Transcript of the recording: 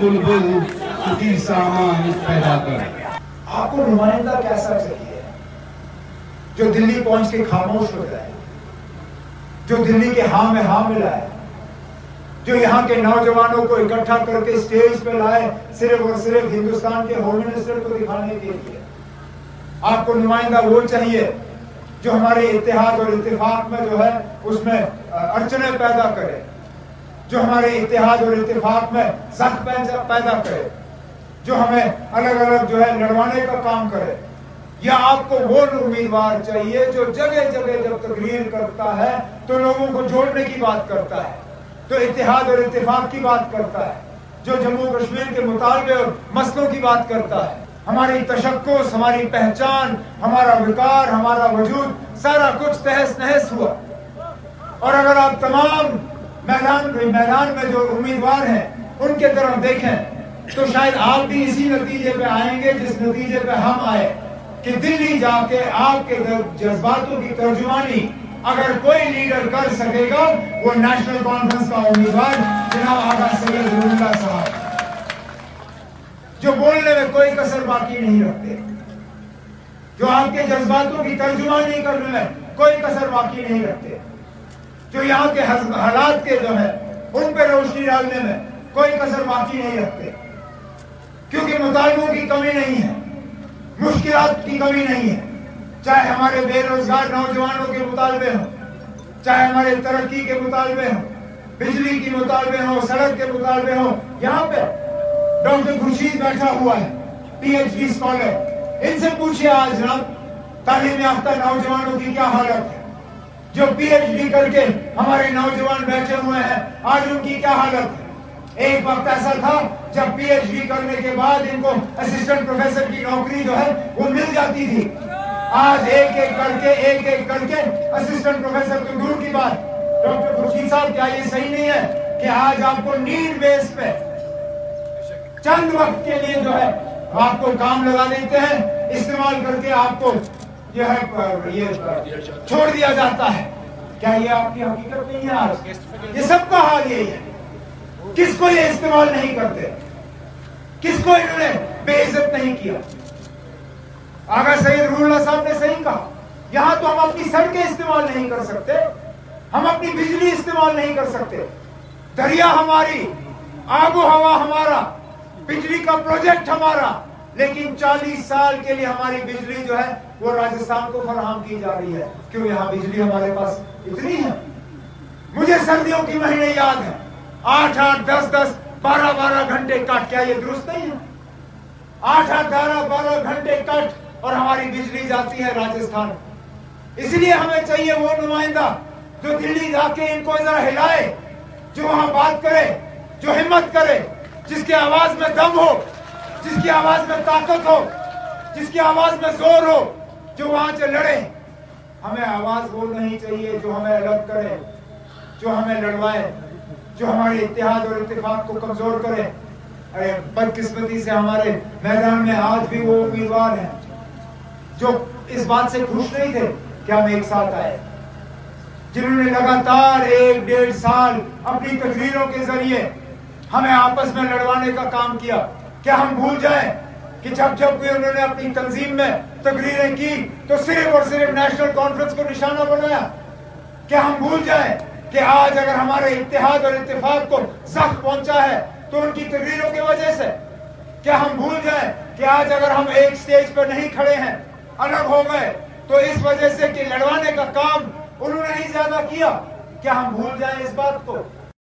बुलबुल सामान पैदा कर आपको नुमाइंदा कैसा चाहिए? जो दिल्ली पहुँच के खामोश हो जाए, जो दिल्ली के हाँ में हाँ मिलाए, जो यहाँ के नौजवानों को इकट्ठा करके स्टेज पे लाए सिर्फ़ और सिर्फ़ हिंदुस्तान के होम मिनिस्टर को दिखाने के लिए। आपको नुमाइंदा वो चाहिए जो हमारे इतिहाद और इत्तेफाक में जो है, उसमें अड़चने पैदा करे। जो हमारे इतिहाद और इतफाक में सख्त पैदा करे, जो हमें अलग अलग जो है लड़वाने का काम करे, या आपको वो उम्मीदवार चाहिए जो जगह जगह जब तकरीर करता है तो लोगों को जोड़ने की बात करता है तो इतिहाद और इतफाक की बात करता है, जो जम्मू कश्मीर के मुतालबे और मसलों की बात करता है। हमारी तशक्स हमारी पहचान, हमारा विकार, हमारा वजूद, सारा कुछ तहस नहस हुआ। और अगर आप तमाम मैदान मैदान में जो उम्मीदवार हैं, उनके तरफ़ देखें। तो शायद आप भी इसी नतीजे पे आएँगे, जिस नतीजे पे हम आए, कि दिल्ली जाके आपके जज्बातों की तर्जुमानी अगर कोई लीडर कर सकेगा, वो नेशनल कॉन्फ्रेंस का उम्मीदवार जनाब आगा सैयद साहब। जो बोलने में कोई कसर बाकी नहीं रखते। जो आपके जज्बातों की तर्जुमानी करने में कोई कसर बाकी नहीं रखते। जो यहाँ के हालात के जो है, उन पर रोशनी डालने में कोई कसर बाकी नहीं रखते। क्योंकि मुतालबों की कमी नहीं है मुश्किल की कमी नहीं है। चाहे हमारे बेरोजगार नौजवानों के मुतालबे हों, चाहे हमारे तरक्की के मुतालबे हों, बिजली की मुतालबे हो, सड़क के मुतालबे हो, यहाँ पे डॉक्टर खुर्शीद बैठा हुआ है, पीएचडी स्कॉलर। इनसे पूछिए आज जनाब तालीम याफ्ता नौजवानों की क्या हालत है? जो पीएचडी करके हमारे नौजवान बैठे हुए हैं, आज उनकी क्या हालत? एक वक्त ऐसा था जब पीएचडी करने के बाद इनको असिस्टेंट प्रोफेसर की नौकरी जो है, वो मिल जाती थी। आज एक एक करके, एक एक करके असिस्टेंट प्रोफेसर तो दूर की बात। डॉक्टर खुर्शीद साहब, क्या ये सही नहीं है कि आज आपको नीड बेस पे? चंद वक्त के लिए जो है, आपको काम लगा देते हैं, इस्तेमाल करके आपको जो है ये छोड़ दिया जाता है। क्या ये आपकी हकीकत नहीं है, आज? ये सबका हाल यही है। किसको ये इस्तेमाल नहीं करते? किसको इन्होंने बेइज्जत नहीं किया? आगा सैयद रूल्ला साहब ने सही कहा, यहाँ तो हम अपनी सड़कें इस्तेमाल नहीं कर सकते, हम अपनी बिजली इस्तेमाल नहीं कर सकते। दरिया हमारी, आबो हवा हमारा, बिजली का प्रोजेक्ट हमारा लेकिन 40 साल के लिए हमारी बिजली जो है, वो राजस्थान को फराहम की जा रही है। क्यों यहाँ बिजली हमारे पास इतनी है? मुझे सर्दियों की महीने याद है। आठ आठ, दस दस, बारह बारह घंटे कट क्या ये दुरुस्त नहीं है। आठ आठ, बारह बारह घंटे कट और हमारी बिजली जाती है राजस्थान। इसलिए हमें चाहिए वो नुमाइंदा जो दिल्ली जाके इनको जरा हिलाए, जो वहाँ बात करे, जो हिम्मत करे, जिसके आवाज़ में दम हो जिसकी आवाज़ में ताकत हो, जिसकी आवाज़ में ज़ोर हो, जो वहाँ से लड़े। हमें आवाज़ वो नहीं चाहिए जो हमें अलग करे, जो हमें लड़वाए, जो हमारे इतिहाद और इतफाक को कमज़ोर करे। अरे, बदकिस्मती से हमारे मैदान में आज भी वो उम्मीदवार हैं, जो इस बात से खुश नहीं थे कि हम एक साथ आए। जिन्होंने लगातार एक डेढ़ साल अपनी तकरीरों के ज़रिए हमें आपस में लड़वाने का काम किया। क्या हम भूल जाए कि जब जब भी उन्होंने अपनी तंजीम में तकरीरें की तो सिर्फ़ और सिर्फ़ नेशनल कॉन्फ्रेंस को निशाना बनाया? क्या हम भूल जाए कि आज अगर हमारे इतिहाद और इतफाक को सख्त पहुँचा है तो उनकी तकरीरों की वजह से? क्या हम भूल जाए कि आज अगर हम एक स्टेज पर नहीं खड़े हैं, अलग हो गए तो इस वजह से कि लड़वाने का काम उन्होंने ही ज़्यादा किया? क्या हम भूल जाए इस बात को?